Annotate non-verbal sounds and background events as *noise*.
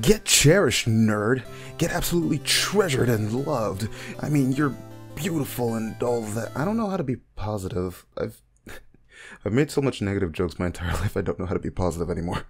Get cherished, nerd. Get absolutely treasured and loved. I mean, you're beautiful and all that. I don't know how to be positive. I've *laughs* I've made so much negative jokes my entire *laughs* life. I don't know how to be positive anymore.